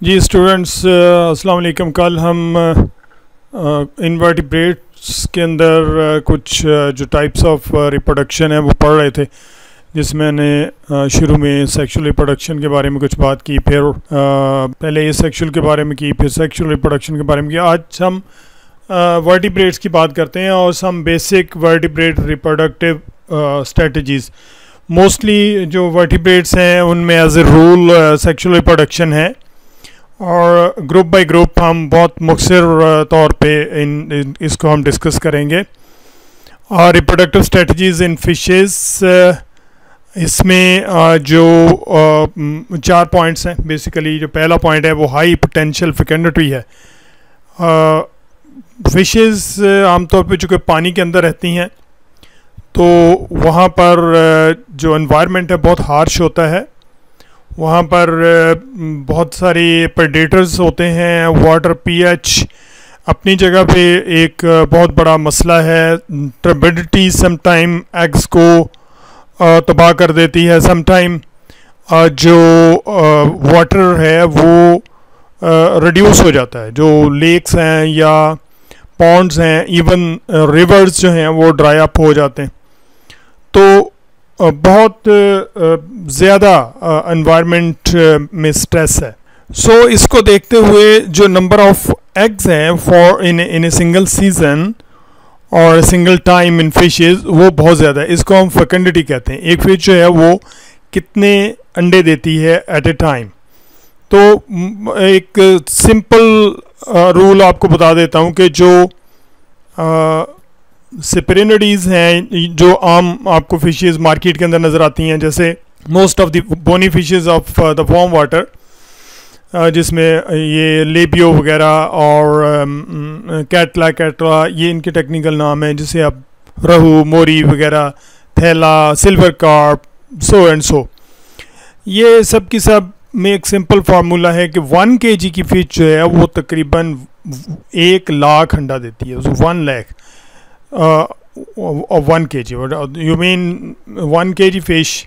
जी students अस्सलाम वालेकुम। कल हम इनवर्टिब्रेट्स के अंदर कुछ जो टाइप्स ऑफ़ रिप्रोडक्शन है वो पढ़ रहे थे, जिसमें मैंने शुरू में सेक्सुअल रिप्रोडक्शन के बारे में कुछ बात की, फिर पहले ये सेक्सुअल के बारे में की, फिर सेक्सुअल रिप्रोडक्शन के बारे में किया आज हम वर्टिब्रेट्स की बात करते हैं और some basic vertebrate reproductive strategies mostly जो वर्टिब्रेट्स हैं, उनमें as a rule sexual reproduction है। और ग्रुप बाय ग्रुप हम बहुत मुखसर तौर पे इन, इन इसको हम डिस्कस करेंगे। और रिप्रोडक्टिव स्ट्रेटजीज़ इन फिशेस इसमें जो चार पॉइंट्स हैं। बेसिकली जो पहला पॉइंट है वो हाई पोटेंशियल फिकेंडिटी है। फिशेस आमतौर पे चूँकि पानी के अंदर रहती हैं तो वहाँ पर जो इन्वायरमेंट है बहुत हार्श होता है। वहाँ पर बहुत सारे प्रेडेटर्स होते हैं वाटर पीएच अपनी जगह पे एक बहुत बड़ा मसला है ट्रबिडिटी समटाइम एग्स को तबाह कर देती है समटाइम जो वाटर है वो रिड्यूस हो जाता है। जो लेक्स हैं या पॉन्ड्स हैं इवन रिवर्स जो हैं वो ड्राई अप हो जाते हैं। तो बहुत ज़्यादा इन्वायरमेंट में स्ट्रेस है। सो so, इसको देखते हुए जो नंबर ऑफ़ एग्स हैं for in in a single season और सिंगल टाइम इन फिशेज वो बहुत ज़्यादा है। इसको हम फैकेंडिटी कहते हैं। एक फ़िश जो है वो कितने अंडे देती है एट ए टाइम तो एक सिंपल रूल आपको बता देता हूँ कि जो सिपरिनडीज़ हैं, जो आम आपको फिशेस मार्केट के अंदर नज़र आती हैं, जैसे most of the bony fishes of the warm water जिसमें ये लेबियो वगैरह और कैटला कैटला ये इनके टेक्निकल नाम हैं, जिसे आप रहू, मोरी वगैरह, थैला silver carp so and so ये सब की सब में एक सिंपल फार्मूला है कि वन के जी की फ़िश जो है, वो तकरीबन एक लाख अंडा देती है one lakh one K ji you mean one K G fish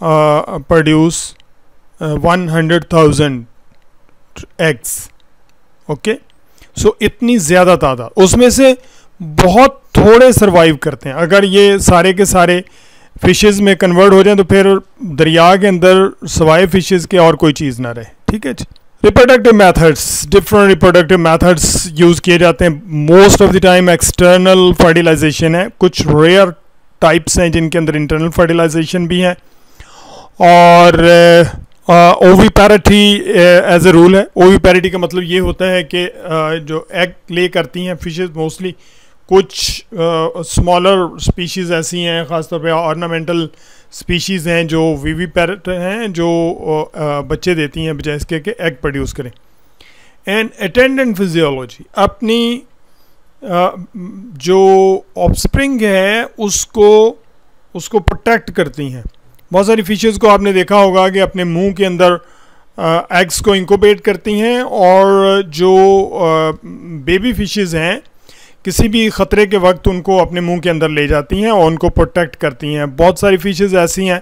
produce one hundred thousand eggs okay so इतनी ज़्यादा तादाद। उसमें से बहुत थोड़े सरवाइव करते हैं। अगर ये सारे के सारे फिशेस में कन्वर्ट हो जाएँ तो फिर दरिया के अंदर सवाए फिशेस के और कोई चीज़ ना रहे। ठीक है जी? Reproductive methods different reproductive methods use किए जाते हैं। Most of the time external fertilisation है। कुछ रेयर टाइप्स हैं जिनके अंदर इंटरनल फर्टिलाइजेशन भी है। और ओवी पैरिटी एज ए रूल है। ओवी पैरिटी का मतलब ये होता है कि uh, जो एग ले करती हैं फिशेस मोस्टली कुछ स्मॉलर uh, स्पीशीज़ ऐसी हैं ख़ासतौर पे ऑर्नामेंटल स्पीशीज़ हैं जो वीवी पैरट हैं, जो बच्चे देती हैं, बजाय इसके कि एग प्रोड्यूस करें। एंड अटेंडेंट फिजियोलॉजी अपनी जो ऑफस्प्रिंग है, उसको उसको प्रोटेक्ट करती हैं। बहुत सारी फिशेज़ को आपने देखा होगा कि अपने मुँह के अंदर एग्स को इंकोबेट करती हैं और जो बेबी फिशेज़ हैं किसी भी ख़तरे के वक्त उनको अपने मुँह के अंदर ले जाती हैं और उनको प्रोटेक्ट करती हैं। बहुत सारी फिशेज़ ऐसी हैं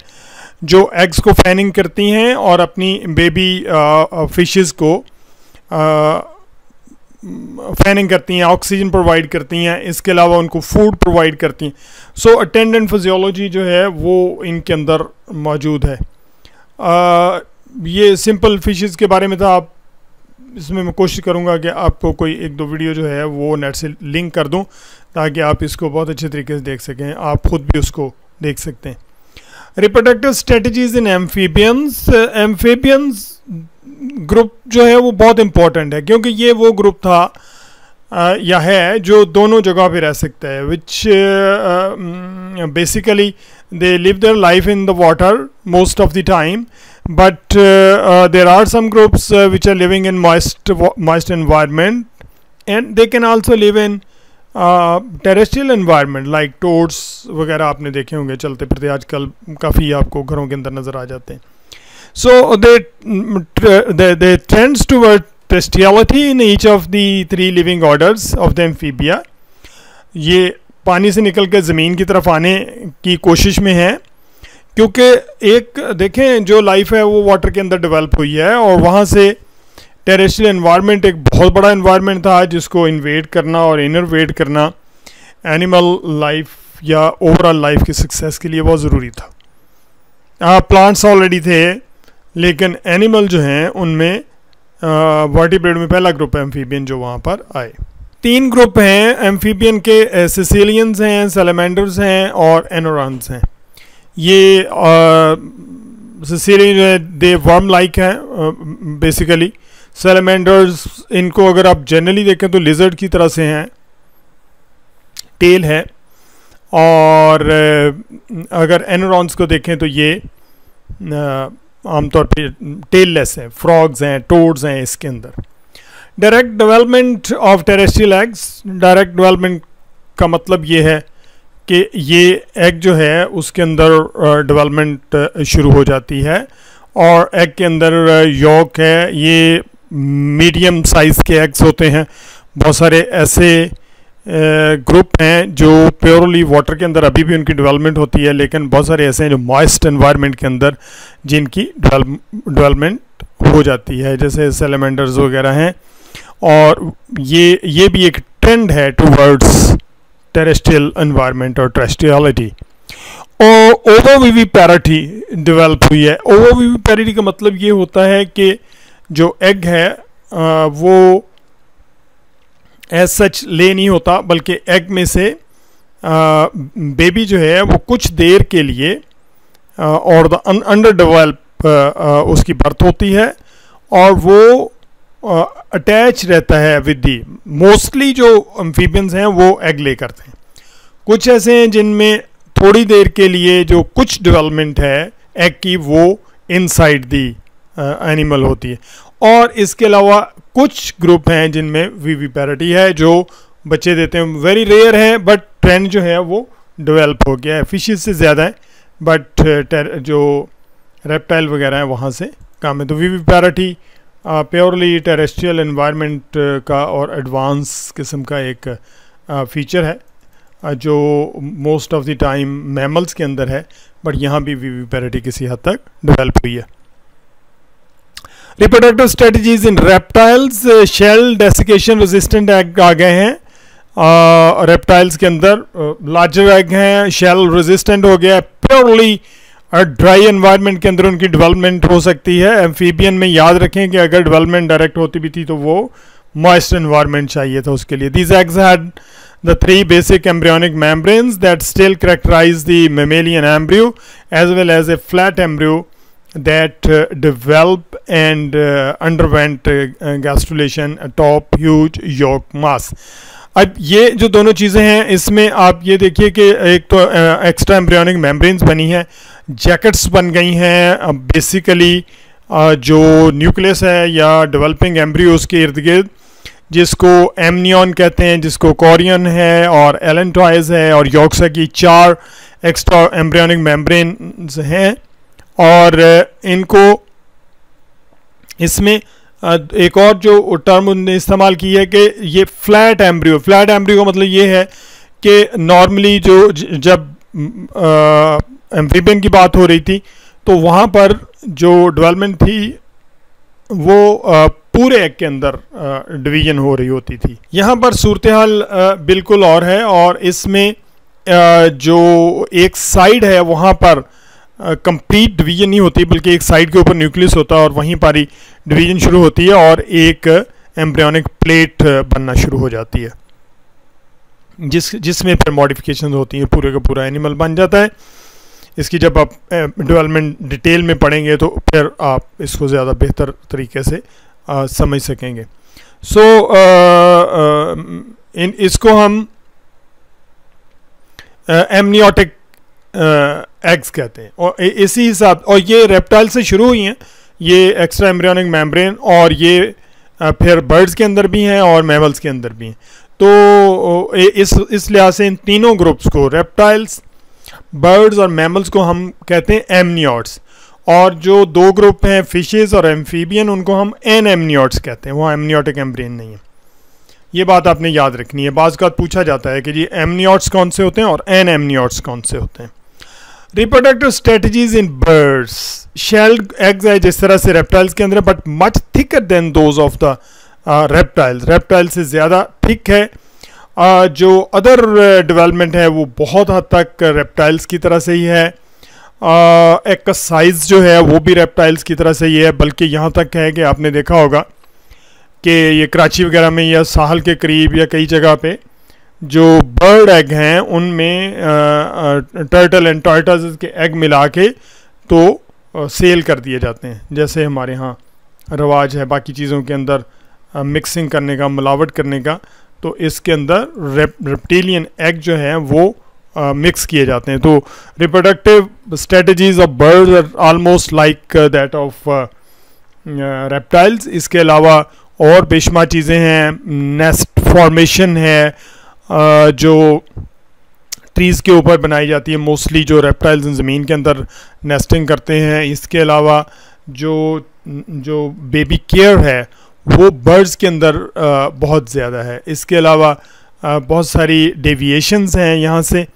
जो एग्स को फैनिंग करती हैं और अपनी बेबी फिशेज़ को आ, फैनिंग करती हैं ऑक्सीजन प्रोवाइड करती हैं इसके अलावा उनको फ़ूड प्रोवाइड करती हैं। सो अटेंडेंट फिजियोलॉजी जो है वो इनके अंदर मौजूद है। आ, ये सिंपल फिशेस के बारे में था आप इसमें मैं कोशिश करूँगा कि आपको कोई एक दो वीडियो जो है वो नेट से लिंक कर दूँ ताकि आप इसको बहुत अच्छे तरीके से देख सकें आप ख़ुद भी उसको देख सकते हैं। Reproductive strategies in amphibians amphibians group जो है वो बहुत इम्पोर्टेंट है क्योंकि ये वो ग्रुप था uh, या है जो दोनों जगह पे रह सकता है which basically they live their life in the water most of the time but uh, uh, there are some groups uh, which are living in moist moist environment. And they can also live in terrestrial environment like toads वगैरह आपने देखे होंगे चलते फिरते आजकल काफ़ी आपको घरों के अंदर नज़र आ जाते हैं। So they trends toward terrestriality in each of the three living orders of the Amphibia ये पानी से निकल कर ज़मीन की तरफ़ आने की कोशिश में है। क्योंकि एक, देखें, जो लाइफ है, वो वाटर के अंदर डेवलप हुई है और वहाँ से टेरेस्ट्रियल इन्वायरमेंट एक बहुत बड़ा इन्वायरमेंट था जिसको इन्वेट करना और इनरवेट करना एनिमल लाइफ या ओवरऑल लाइफ की सक्सेस के लिए बहुत ज़रूरी था। प्लांट्स ऑलरेडी थे, लेकिन एनिमल जो हैं, उनमें वर्टिब्रेड में पहला ग्रुप है एम्फीबियन जो वहाँ पर आए। तीन ग्रुप हैं एम्फीबियन के सिसिलियंस हैं सेलेमेंडर्स हैं और एनोरॉन्स हैं। ये सिसिलियन जो है दे वर्म लाइक हैं बेसिकली सेलेमेंडर्स इनको अगर आप जनरली देखें तो लिजर्ड की तरह से हैं। टेल है। और अगर एनोरॉन्स को देखें तो ये आमतौर पे टेललेस हैं। फ्रॉग्स हैं टोड्स हैं इसके अंदर। Direct development of terrestrial eggs direct development का मतलब ये है कि ये एग जो है, उसके अंदर डेवलपमेंट शुरू हो जाती है और एग के अंदर यॉक है, ये मीडियम साइज़ के एग्स होते हैं। बहुत सारे ऐसे ग्रुप हैं जो प्योरली वाटर के अंदर अभी भी उनकी डेवलपमेंट होती है, लेकिन बहुत सारे ऐसे हैं जो मॉइस्ट एनवायरनमेंट के अंदर जिनकी डेवलपमेंट हो जाती है, जैसे सेलेमेंडर्स वगैरह हैं। और ये ये भी एक ट्रेंड है टूवर्ड्स टेरेस्ट्रियल एनवायरनमेंट और टेरेस्ट्रियलिटी और ओवरवीवी पैरिटी डेवलप हुई है। ओवरवीवी पैरिटी का मतलब ये होता है कि जो एग है आ, वो एज सच ले नहीं होता बल्कि एग में से आ, बेबी जो है वो कुछ देर के लिए आ, और द अंडर डेवलप उसकी बर्थ होती है। और वो अटैच रहता है विद दी मोस्टली जो एम्फीबियंस हैं, वो एग ले करते हैं। कुछ ऐसे हैं जिनमें थोड़ी देर के लिए जो कुछ डेवलपमेंट है एग की, वो इनसाइड दी एनिमल होती है। और इसके अलावा कुछ ग्रुप हैं जिनमें वीवी पैरिटी है, जो बच्चे देते हैं। वेरी रेयर है बट ट्रेंड जो है, वो डेवलप हो गया है। फिशेस से ज़्यादा है बट जो रेप्टाइल वगैरह हैं, वहाँ से काम है। तो viviparity purely terrestrial environment का और एडवांस किस्म का एक फीचर है जो most of the time mammals के अंदर है, बट यहाँ भी वीवी पैरिटी किसी हद तक डेवलप हुई है। Reproductive strategies in reptiles shell desiccation resistant egg आ गए हैं रेप्टाइल्स के अंदर लार्जर एग हैं शेल रेजिस्टेंट हो गया प्योरली ड्राई एनवायरनमेंट के अंदर उनकी डेवलपमेंट हो सकती है। एम्फीबियन में याद रखें कि अगर डेवलपमेंट डायरेक्ट होती भी थी तो वो मॉइस्ट एनवायरनमेंट चाहिए था उसके लिए। This eggs had the three basic embryonic membranes that still characterise the mammalian embryo as well as a flat embryo that develop and underwent gastrulation top huge yolk mass अब ये जो दोनों चीज़ें हैं, इसमें आप ये देखिए कि एक तो एक्स्ट्रा एम्ब्रियोनिक मेम्ब्रेन्स बनी है। जैकेट्स बन गई हैं। बेसिकली जो न्यूक्लियस है या डेवलपिंग एम्ब्रियोज के इर्द गिर्द, जिसको एमनियन कहते हैं, जिसको कोरियन है और एलेंटॉयज है और योक्सा की चार एक्स्ट्रा एम्ब्रियोनिक मेम्ब्रेन हैं। और इनको इसमें एक और जो टर्म उन्होंने इस्तेमाल की है कि ये फ्लैट एम्ब्रियो फ्लैट एम्ब्रियो का मतलब ये है कि नॉर्मली जो जब एम्फीबियन की बात हो रही थी तो वहाँ पर जो डेवलपमेंट थी, वो पूरे एग के अंदर डिवीज़न हो रही होती थी। यहाँ पर सूरत हाल बिल्कुल और है और इसमें जो एक साइड है, वहाँ पर कंप्लीट डिवीज़न नहीं होती, बल्कि एक साइड के ऊपर न्यूक्लियस होता है और वहीं पर ही डिवीज़न शुरू होती है और एक एम्ब्रियोनिक प्लेट बनना शुरू हो जाती है। जिस, जिसमें फिर मॉडिफिकेशन होती हैं, पूरे का पूरा एनिमल बन जाता है। इसकी जब आप डेवलपमेंट डिटेल में पढ़ेंगे तो फिर आप इसको ज़्यादा बेहतर तरीके से आ, समझ सकेंगे। सो so, इन इसको हम एमनियोटिक एग्स कहते हैं। और इसी हिसाब और ये रेप्टाइल से शुरू हुई हैं ये एक्स्ट्रा एम्ब्रियोनिक मेम्ब्रेन और ये फिर बर्ड्स के अंदर भी हैं और मेमल्स के अंदर भी हैं। तो इस इस लिहाज से इन तीनों ग्रुप्स को रेप्टाइल्स बर्ड्स और मैमल्स को हम कहते हैं एमनियोट्स और जो दो ग्रुप हैं फिशेस और एम्फीबियन उनको हम एन एमनियोट्स कहते हैं. वो एमनियोटिक एम्ब्रेन नहीं है. ये बात आपने याद रखनी है. बाज़ का पूछा जाता है कि जी एमनियोट्स कौन से होते हैं और एन एमनियोट्स कौन से होते हैं? Reproductive strategies in birds shelled eggs है जिस तरह से रेप्टाइल्स के अंदर but much thicker than those of the reptiles reptile से ज़्यादा थिक है. जो अदर डेवलपमेंट uh, है वो बहुत हद तक रेप्टाइल्स की तरह से ही है। एक का साइज़ जो है वो भी रेप्टाइल्स की तरह से ही है बल्कि यहाँ तक है कि आपने देखा होगा कि ये कराची वगैरह में या साहल के करीब या कई जगह पे जो बर्ड एग हैं उनमें टर्टल एंड टर्टल्स के एग मिला के तो सेल कर दिए जाते हैं। जैसे हमारे यहाँ रवाज है बाकी चीज़ों के अंदर मिक्सिंग करने का मिलावट करने का तो इसके अंदर रेप, रेप्टेलियन एग जो है वो मिक्स किए जाते हैं। तो reproductive strategies of birds are almost like that of reptiles इसके अलावा और बेशुमार चीज़ें हैं नेस्ट फॉर्मेशन है जो ट्रीज़ के ऊपर बनाई जाती है। मोस्टली जो रेप्टाइल्स ज़मीन के अंदर नेस्टिंग करते हैं। इसके अलावा जो जो बेबी केयर है वो बर्ड्स के अंदर बहुत ज़्यादा है। इसके अलावा बहुत सारी डेविएशंस हैं यहाँ से।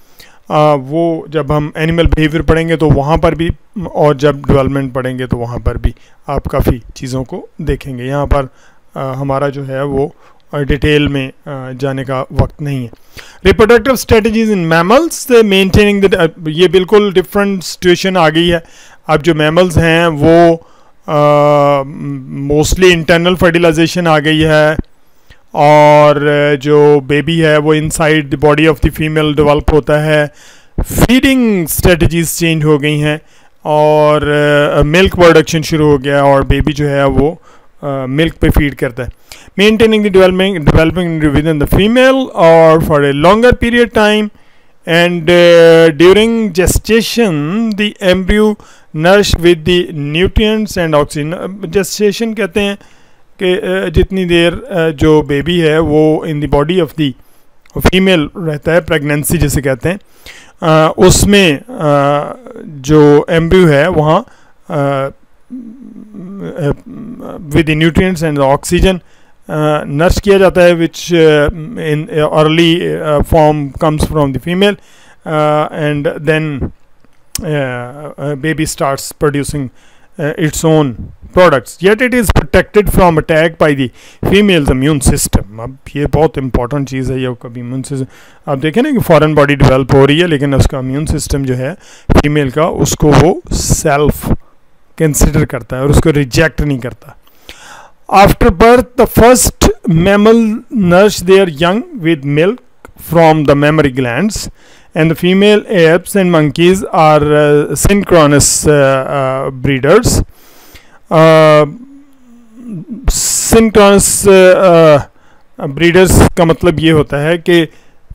वो जब हम एनिमल बिहेवियर पढ़ेंगे तो वहाँ पर भी, और जब डेवलपमेंट पढ़ेंगे तो वहाँ पर भी आप काफ़ी चीज़ों को देखेंगे। यहाँ पर हमारा जो है वो डिटेल में जाने का वक्त नहीं है। Reproductive strategies in mammals maintaining the ये बिल्कुल डिफरेंट सिचुएशन आ गई है। अब जो मैमल्स हैं वो मोस्टली इंटरनल फर्टिलाइजेशन आ गई है और जो बेबी है वो inside the body of the female develop होता है। फीडिंग स्ट्रेटजीज चेंज हो गई हैं और मिल्क uh, प्रोडक्शन शुरू हो गया और बेबी जो है वो मिल्क uh, पे फ़ीड करता है। Maintaining the developing developing within the female और for a longer period time and during gestation the embryo nourish with the nutrients and oxygen gestation कहते हैं कि जितनी देर जो बेबी है, वो in the body of the female रहता है प्रेगनेंसी जिसे कहते हैं। उसमें जो एम्ब्रियो है, वहाँ with nutrients and oxygen nurse किया जाता है which in early form comes from the female and then baby starts producing its own products. Yet it is protected from attack by the female's immune system. अब ये बहुत important चीज़ है ये कभी immune system आप देखें ना कि फॉरेन बॉडी डेवलप हो रही है लेकिन उसका इम्यून सिस्टम जो है फीमेल का उसको वो सेल्फ कंसिडर करता है और उसको रिजेक्ट नहीं करता after birth the first mammal nurse their young with milk from the mammary glands and the female apes and monkeys are uh, synchronous uh, uh, breeders. synchronous breeders का मतलब ये होता है कि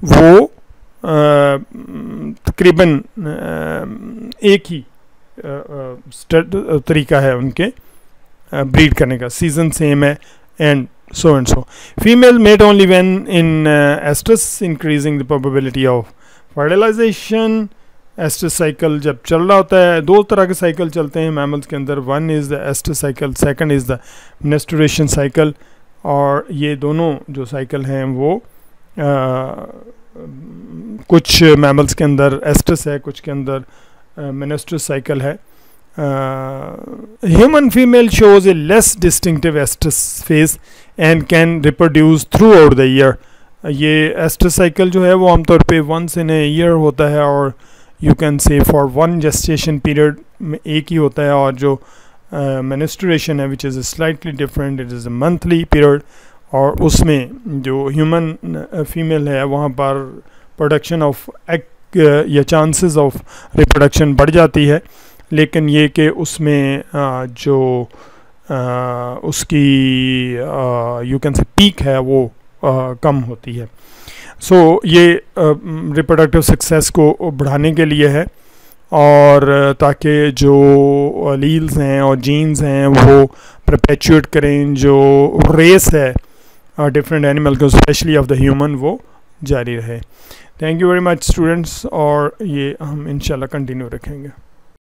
वो तकरीबन एक ही तरीका है उनके ब्रीड करने का। सीज़न सेम है and so and so. Female mate only when in uh, estrus increasing the of fertilisation estrus cycle जब चल रहा होता है दो तरह के साइकिल चलते हैं मैमल्स के अंदर। One is the estrus cycle second is the menstruation cycle और ये दोनों जो साइकिल हैं वो आ, कुछ मैमल्स के अंदर एस्टस है कुछ के अंदर मिनेस्ट्रस साइकिल है। Human female shows a less distinctive estrus phase and can reproduce throughout the year ये एस्ट्रोसाइकिल जो है वो आमतौर पे वंस इन ए ईयर होता है और you can say for one gestation period में एक ही होता है और जो मिनिस्ट्रेशन uh, है which is slightly different it is a monthly period और उसमें जो ह्यूमन फीमेल uh, है वहाँ पर प्रोडक्शन ऑफ़ एग या चांसेस ऑफ़ रिप्रोडक्शन बढ़ जाती है। लेकिन ये कि उसमें जो उसकी यू कैन से पीक है वो कम होती है। सो so, ये रिप्रोडक्टिव सक्सेस को बढ़ाने के लिए है और ताकि जो लील्स हैं और जीन्स हैं वो प्रपेचुएट करें जो रेस है डिफरेंट एनिमल को स्पेशली ऑफ़ द ह्यूमन वो जारी रहे। Thank you very much students और ये हम इंशाल्लाह कंटिन्यू रखेंगे।